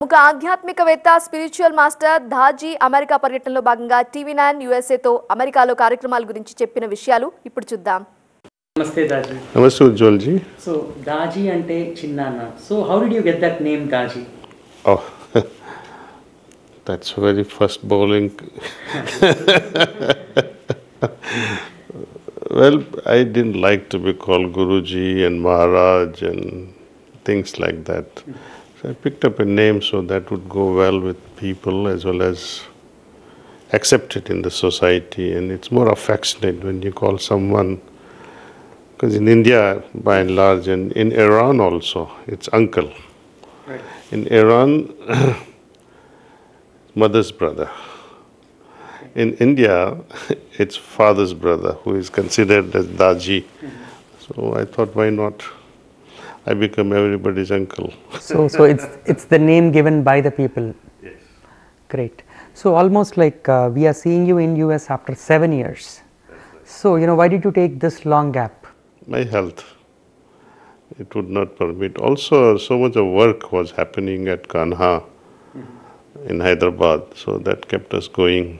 ఒక ఆధ్యాత్మికవేత్త spiritual master ధాజీ America పర్యటనలో భాగంగా టీవీ నైన్ యుఎస్ఏతో అమెరికాలో కార్యక్రమాల గురించి చెప్పిన విషయాలు ఇప్పుడు చూద్దాం. నమస్తే దాజీ. నమస్తే ఉజ్వల్ జీ సో దాజీ అంటే చిన్నాన్న. So how did you get that name Daji? That's very first bowling. well, I didn't like to be called Guruji and Maharaj and things like that. So I picked up a name so that would go well with people as well as accepted in the society. And it's more affectionate when you call someone, because in India, by and large, and in Iran also, it's uncle. In Iran, mother's brother. In India, it's father's brother who is considered as Daji. Mm-hmm. So I thought, why not? I become everybody's uncle. So, so it's it's the name given by the people. Yes. Great. So almost like uh, we are seeing you in US after seven years. So you know why did you take this long gap? My health. It would not permit. Also, so much of work was happening at Kanha in Hyderabad, so that kept us going.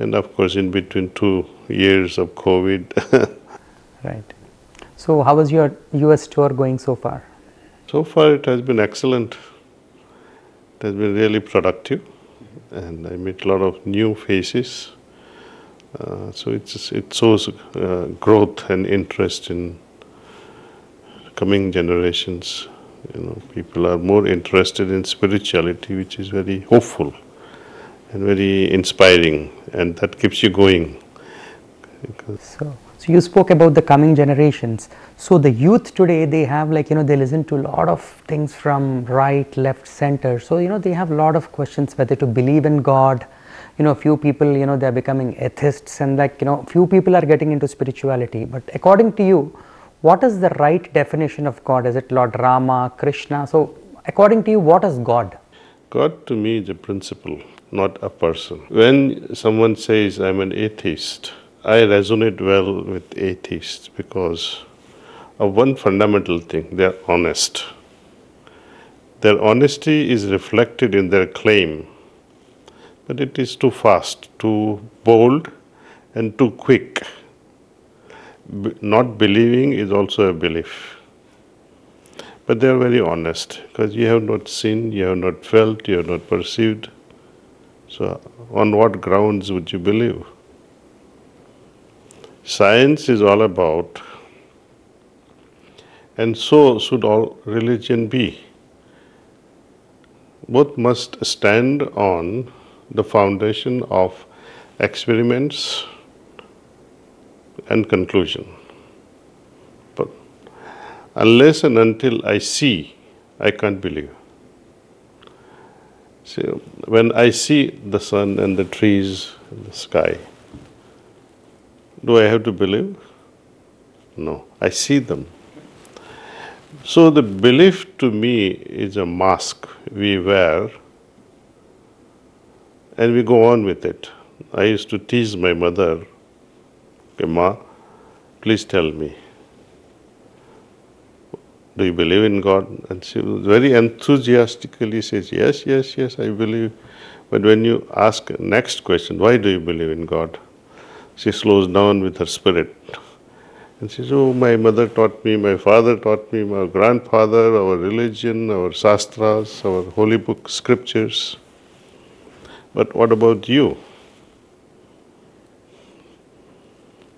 And of course, in between two years of COVID, Right. So how was your US tour going so far? So far, it has been excellent. It has been really productive, and I meet a lot of new faces. Uh, so it's, it shows uh, growth and interest in coming generations. You know, people are more interested in spirituality, which is very hopeful and very inspiring, and that keeps you going. Because So, so you spoke about the coming generations. So the youth today, they have like you know they listen to a lot of things from right, left, center. So you know they have a lot of questions whether to believe in God. You know, a few people you know they are becoming atheists, and like you know few people are getting into spirituality. But according to you, what is the right definition of God? Is it Lord Rama, Krishna? So according to you, what is God? God to me is a principle, not a person. When someone says I'm an atheist, I resonate well with atheists because of one fundamental thing they're honest. Their honesty is reflected in their claim, but it is too fast, too bold, and too quick. Not believing is also a belief. But they are very honest because you have not seen, you have not felt, you have not perceived. So, on what grounds would you believe? Science is all about, and so should all religion be. Both must stand on the foundation of experiments and conclusion. But unless and until I see, I can't believe. See, when I see the sun and the trees and the sky, do I have to believe? No, I see them. So the belief to me is a mask we wear and we go on with it. I used to tease my mother, okay, Ma, please tell me, do you believe in God? And she very enthusiastically says, yes, yes, yes, I believe. But when you ask next question, why do you believe in God? She slows down with her spirit. And she says, oh, my mother taught me, my father taught me, my grandfather, our religion, our sastras, our holy book scriptures. But what about you?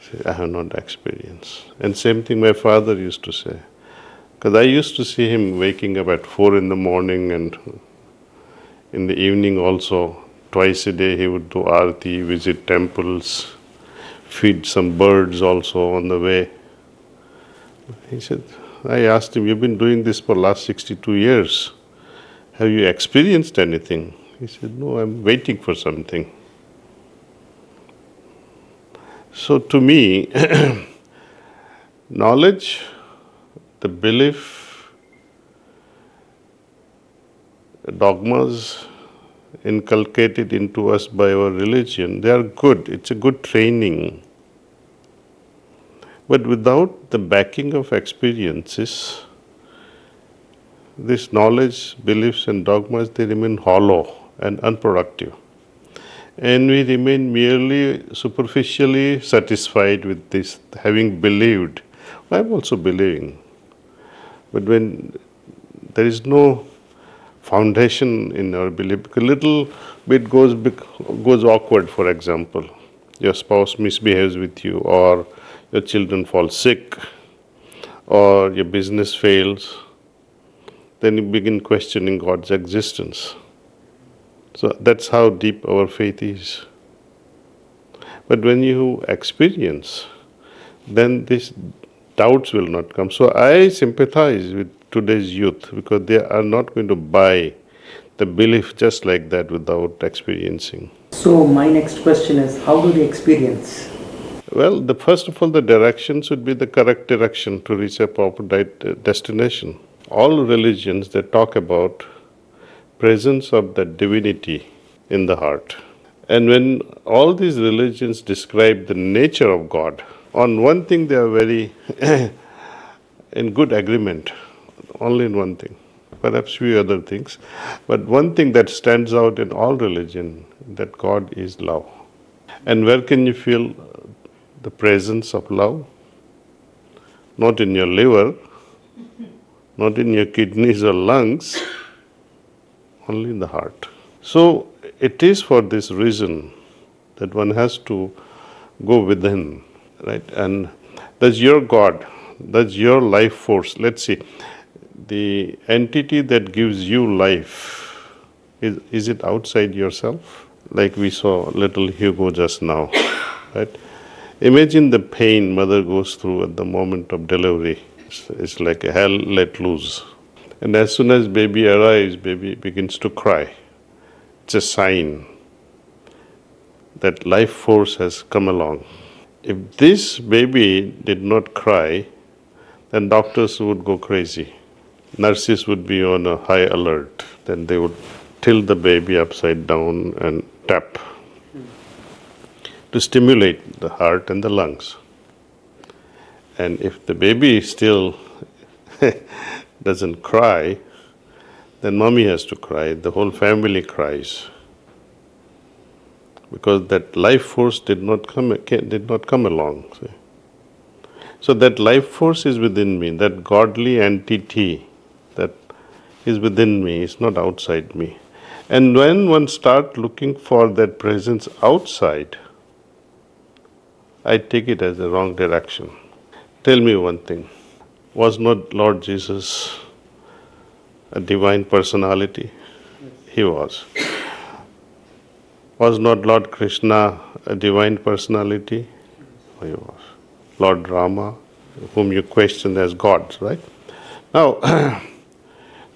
Say, I have not experienced. And same thing my father used to say. Because I used to see him waking up at four in the morning and in the evening also, twice a day he would do arati, visit temples, feed some birds also on the way. He said, I asked him, You've been doing this for last 62 years. Have you experienced anything? He said, No, I'm waiting for something. So to me, knowledge, the belief, dogmas inculcated into us by our religion, they are good. It's a good training. But without the backing of experiences, this knowledge, beliefs, and dogmas they remain hollow and unproductive. And we remain merely superficially satisfied with this, having believed. I'm also believing. But when there is no foundation in our belief, a little bit goes, goes awkward, for example. Your spouse misbehaves with you, or your children fall sick, or your business fails, then you begin questioning God's existence. So that's how deep our faith is. But when you experience, then these doubts will not come. So I sympathize with today's youth because they are not going to buy the belief just like that without experiencing. So my next question is how do they experience? Well, the first of all, the direction should be the correct direction to reach a proper destination. All religions they talk about presence of the divinity in the heart. And when all these religions describe the nature of God, on one thing they are very in good agreement, only in one thing, perhaps few other things, but one thing that stands out in all religion that God is love. And where can you feel the presence of love? Not in your liver, not in your kidneys or lungs, only in the heart. So it is for this reason that one has to go within, right? And that's your God, that's your life force. Let's see, the entity that gives you life, is, is it outside yourself? Like we saw little Hugo just now, right? Imagine the pain mother goes through at the moment of delivery. It's, it's like a hell let loose. And as soon as baby arrives, baby begins to cry. It's a sign that life force has come along. If this baby did not cry, then doctors would go crazy. Nurses would be on a high alert. Then they would tilt the baby upside down and tap to stimulate the heart and the lungs. And if the baby still doesn't cry, then mommy has to cry, the whole family cries. Because that life force did not come, did not come along. See? So that life force is within me, that godly entity is within me, it's not outside me. And when one starts looking for that presence outside, I take it as a wrong direction. Tell me one thing was not Lord Jesus a divine personality? He was. Was not Lord Krishna a divine personality? He was. Lord Rama, whom you question as gods, right? Now,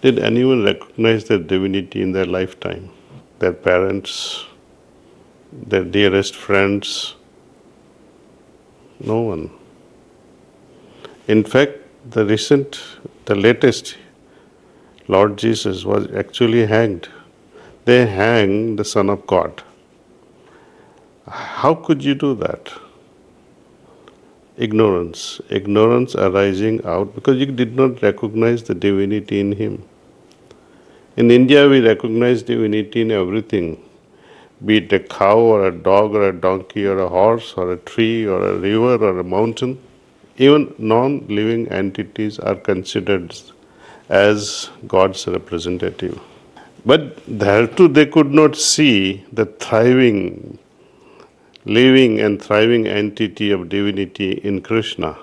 did anyone recognize their divinity in their lifetime? Their parents, their dearest friends? No one. In fact, the recent, the latest Lord Jesus was actually hanged. They hang the Son of God. How could you do that? Ignorance. Ignorance arising out because you did not recognize the divinity in him. In India, we recognize divinity in everything be it a cow or a dog or a donkey or a horse or a tree or a river or a mountain. Even non living entities are considered as God's representative. But there too, they could not see the thriving, living and thriving entity of divinity in Krishna.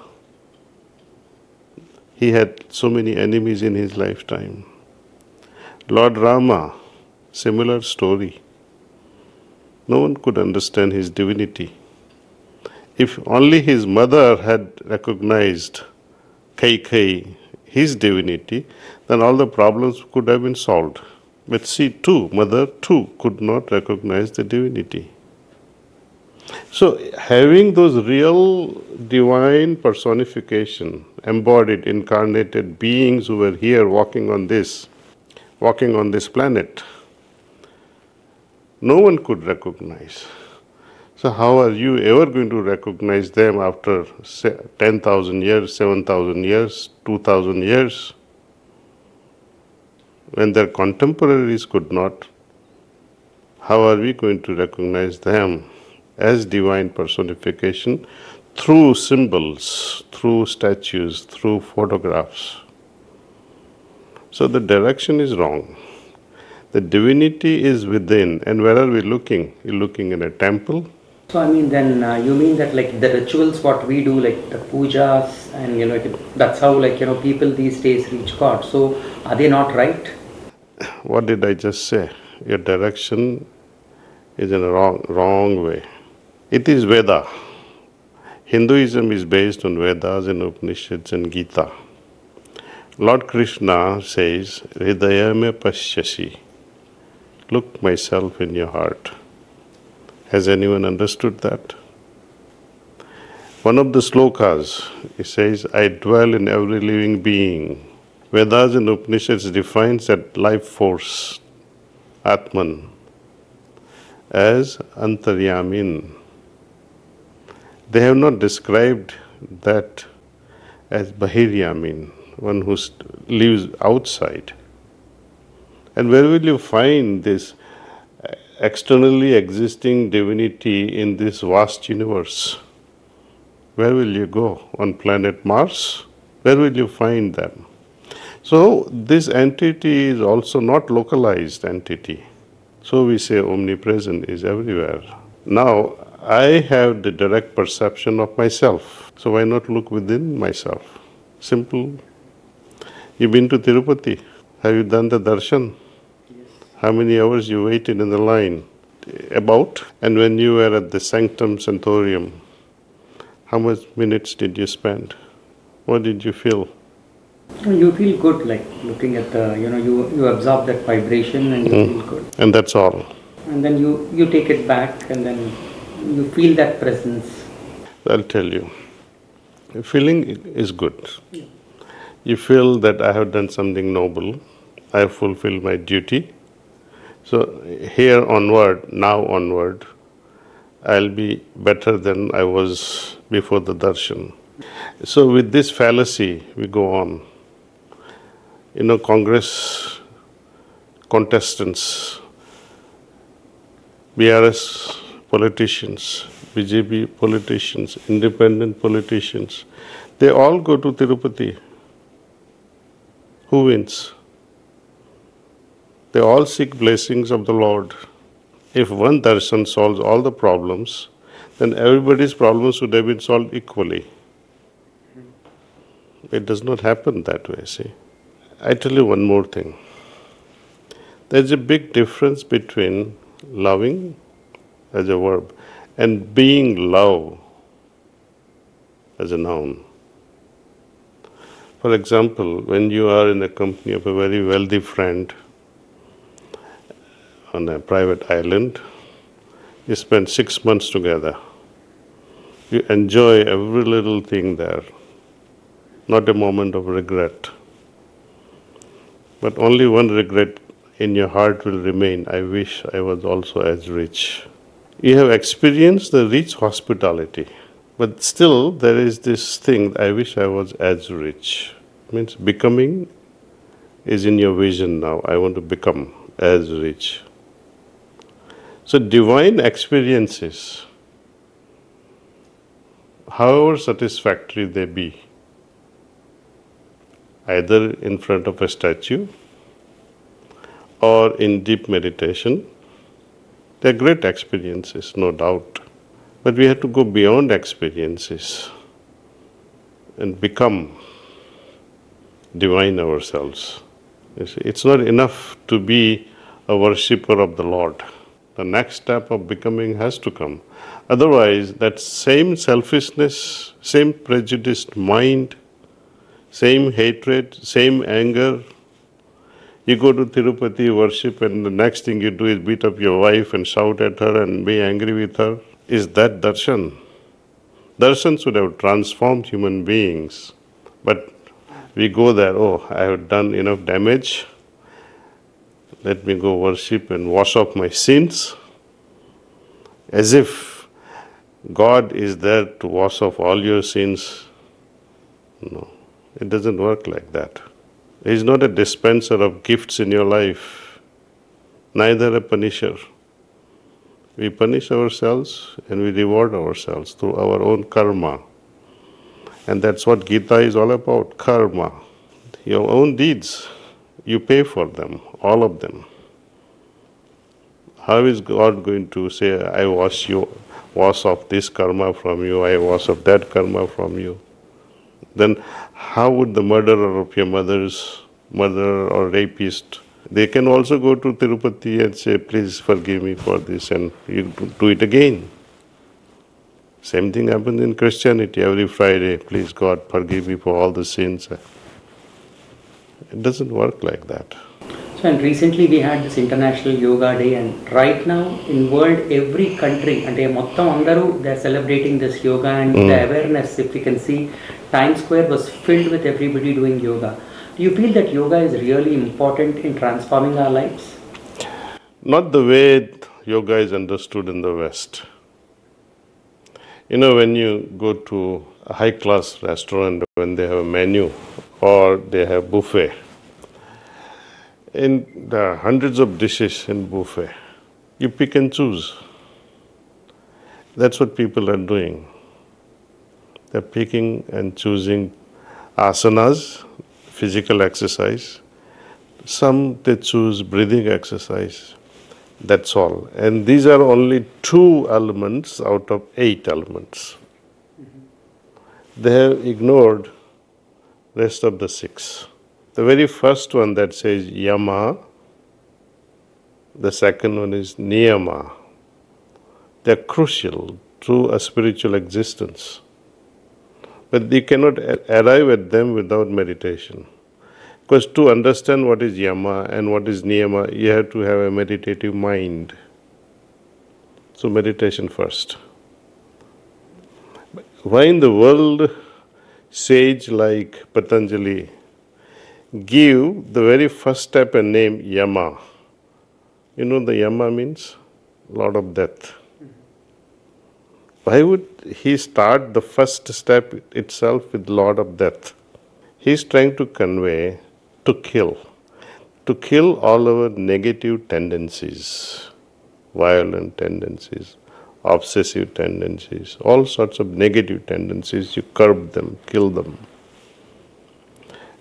He had so many enemies in his lifetime. Lord Rama, similar story. No one could understand his divinity. If only his mother had recognized Kai his divinity, then all the problems could have been solved. But she too, mother too, could not recognize the divinity. So, having those real divine personification, embodied, incarnated beings who were here walking on this, walking on this planet, no one could recognize. So, how are you ever going to recognize them after 10,000 years, 7,000 years, 2,000 years? when their contemporaries could not, how are we going to recognize them as divine personification through symbols, through statues, through photographs? So the direction is wrong. The divinity is within, and where are we looking? You're looking in a temple. So I mean, then uh, you mean that like the rituals what we do, like the pujas, and you know, that's how like you know people these days reach God. So are they not right? What did I just say? Your direction is in a wrong, wrong way. It is Veda. Hinduism is based on Vedas and Upanishads and Gita. Lord Krishna says, Hridayame pashyasi. Look myself in your heart. Has anyone understood that? One of the slokas, he says, I dwell in every living being. Vedas and Upanishads defines that life force, Atman, as Antaryamin. They have not described that as Bahiryamin, one who lives outside. And where will you find this uh, externally existing divinity in this vast universe? Where will you go? On planet Mars? Where will you find them? So this entity is also not localized entity. So we say omnipresent is everywhere. Now I have the direct perception of myself. So why not look within myself? Simple. You've been to Tirupati. Have you done the darshan? Yes. How many hours you waited in the line? About. And when you were at the Sanctum Sanctorium, how much minutes did you spend? What did you feel? You feel good, like looking at the you know you you absorb that vibration and you hmm. feel good, And that's all. and then you you take it back and then you feel that presence. I'll tell you. Feeling is good. You feel that I have done something noble, I have fulfilled my duty. So here onward, now onward, I'll be better than I was before the darshan. So with this fallacy, we go on. You know, Congress contestants, BRS politicians, BJP politicians, independent politicians, they all go to Tirupati. Who wins? They all seek blessings of the Lord. If one darshan solves all the problems, then everybody's problems would have been solved equally. It does not happen that way, see. I tell you one more thing. There's a big difference between loving as a verb and being love as a noun. For example, when you are in the company of a very wealthy friend on a private island, you spend six months together. You enjoy every little thing there, not a moment of regret. But only one regret in your heart will remain I wish I was also as rich. You have experienced the rich hospitality, but still there is this thing I wish I was as rich. Means becoming is in your vision now. I want to become as rich. So, divine experiences, however satisfactory they be, either in front of a statue or in deep meditation, they're great experiences, no doubt. But we have to go beyond experiences and become divine ourselves. See, it's not enough to be a worshipper of the Lord. The next step of becoming has to come. Otherwise, that same selfishness, same prejudiced mind, same hatred, same anger, you go to Tirupati, worship, and the next thing you do is beat up your wife and shout at her and be angry with her. Is that darshan? Darshan should have transformed human beings. But we go there, oh, I have done enough damage. Let me go worship and wash off my sins. As if God is there to wash off all your sins. No, it doesn't work like that. He's not a dispenser of gifts in your life, neither a punisher. We punish ourselves and we reward ourselves through our own karma. And that's what Gita is all about karma. Your own deeds, you pay for them, all of them. How is God going to say, I wash you, wash off this karma from you, I wash off that karma from you? Then how would the murderer of your mother's murderer or rapist? They can also go to Tirupati and say, please forgive me for this, and you do it again. Same thing happens in Christianity every Friday, please God, forgive me for all the sins. It doesn't work like that. So, and recently we had this International Yoga Day, and right now in world every country, and they are celebrating this yoga and mm. the hmm. awareness. If you can see, Times Square was filled with everybody doing yoga. Do you feel that yoga is really important in transforming our lives? Not the way yoga is understood in the West. You know, when you go to a high class restaurant, when they have a menu or they have buffet, in the hundreds of dishes in buffet. You pick and choose. That's what people are doing. They're picking and choosing asanas, physical exercise. Some they choose breathing exercise. That's all. And these are only two elements out of eight elements. They have ignored rest of the six. The very first one that says yama, the second one is niyama. They're crucial to a spiritual existence. But you cannot arrive at them without meditation. Because to understand what is yama and what is niyama, you have to have a meditative mind. So, meditation first. Why in the world sage like Patanjali give the very first step a name Yama? You know the Yama means Lord of Death. Why would he start the first step itself with Lord of Death? He's trying to convey to kill, to kill all our negative tendencies, violent tendencies, obsessive tendencies, all sorts of negative tendencies. You curb them, kill them.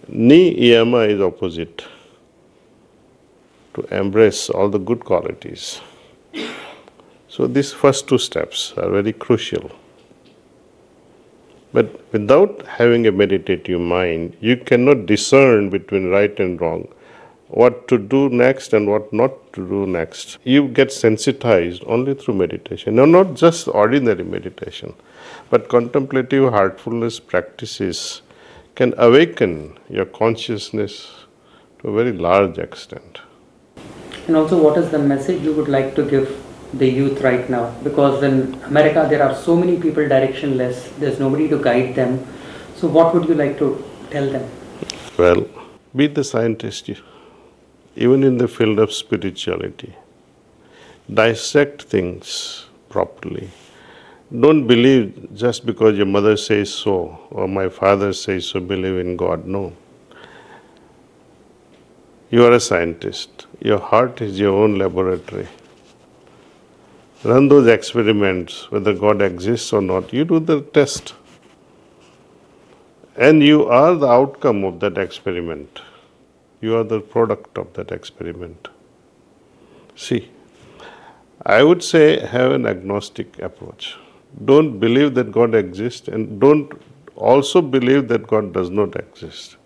Niyama is opposite to embrace all the good qualities. So these first two steps are very crucial. But without having a meditative mind, you cannot discern between right and wrong, what to do next and what not to do next. You get sensitized only through meditation. Now, not just ordinary meditation, but contemplative heartfulness practices can awaken your consciousness to a very large extent. And also, what is the message you would like to give the youth right now? Because in America, there are so many people directionless, there's nobody to guide them. So, what would you like to tell them? Well, be the scientist, even in the field of spirituality. Dissect things properly. Don't believe just because your mother says so or my father says so, believe in God. No. You are a scientist. Your heart is your own laboratory. Run those experiments, whether God exists or not. You do the test. And you are the outcome of that experiment. You are the product of that experiment. See, I would say have an agnostic approach. Don't believe that God exists and don't also believe that God does not exist.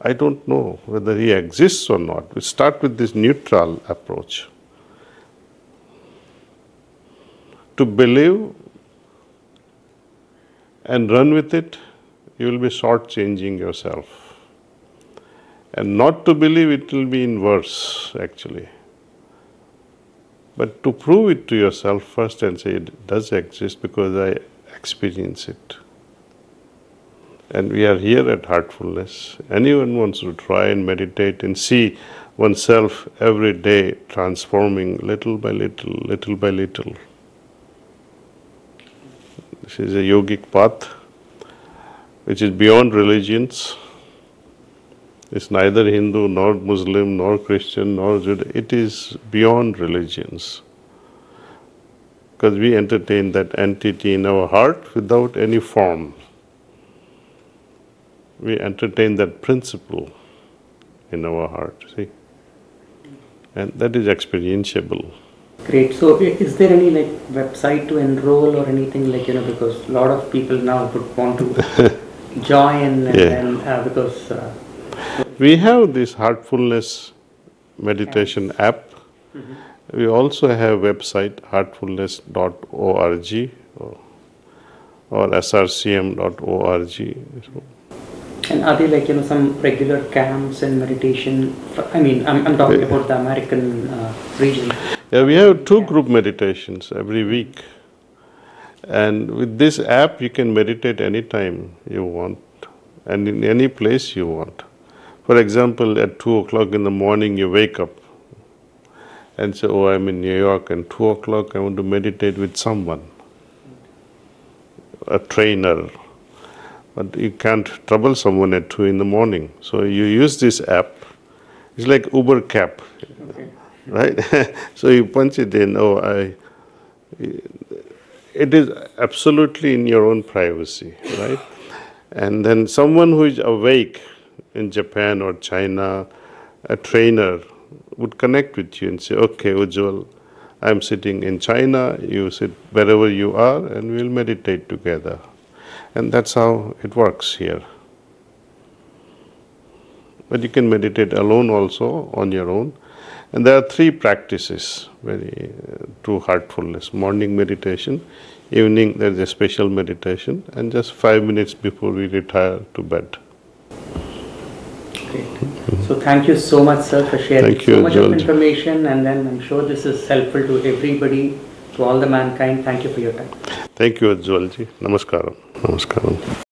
I don't know whether He exists or not. We start with this neutral approach. To believe and run with it, you will be shortchanging yourself. And not to believe it will be inverse, actually. But to prove it to yourself first and say it does exist because I experience it. And we are here at Heartfulness. Anyone wants to try and meditate and see oneself every day transforming little by little, little by little. This is a yogic path which is beyond religions. It's neither Hindu nor Muslim nor Christian nor Judah. It is beyond religions. Because we entertain that entity in our heart without any form. We entertain that principle in our heart, see? And that is experientiable. Great. So, is there any like website to enroll or anything like you know because a lot of people now would want to join and, Yeah. and uh, because uh, We have this heartfulness meditation app. We also have website heartfulness.org or, or srcm.org. So, and are there like you know some regular camps and meditation? For, I mean, I'm, I'm talking about the American uh, region. Yeah, we have two group meditations every week. And with this app, you can meditate anytime you want and in any place you want. For example, at 2 o'clock in the morning, you wake up and say, Oh, I'm in New York, and 2 o'clock, I want to meditate with someone, a trainer. But you can't trouble someone at 2 in the morning. So you use this app. It's like Uber Cab. Right? so you punch it in. Oh, I. It is absolutely in your own privacy, right? And then someone who is awake in Japan or China, a trainer would connect with you and say, "Okay, Ujjwal, I'm sitting in China. You sit wherever you are, and we'll meditate together." And that's how it works here. But you can meditate alone also on your own. And there are three practices very uh, true heartfulness morning meditation, evening there is a special meditation, and just five minutes before we retire to bed. Great. So thank you so much, sir, for sharing Thank you, so much of information, and then I'm sure this is helpful to everybody, to all the mankind. Thank you for your time. Thank you, Ujjwalji. Namaskaram. Namaskaram.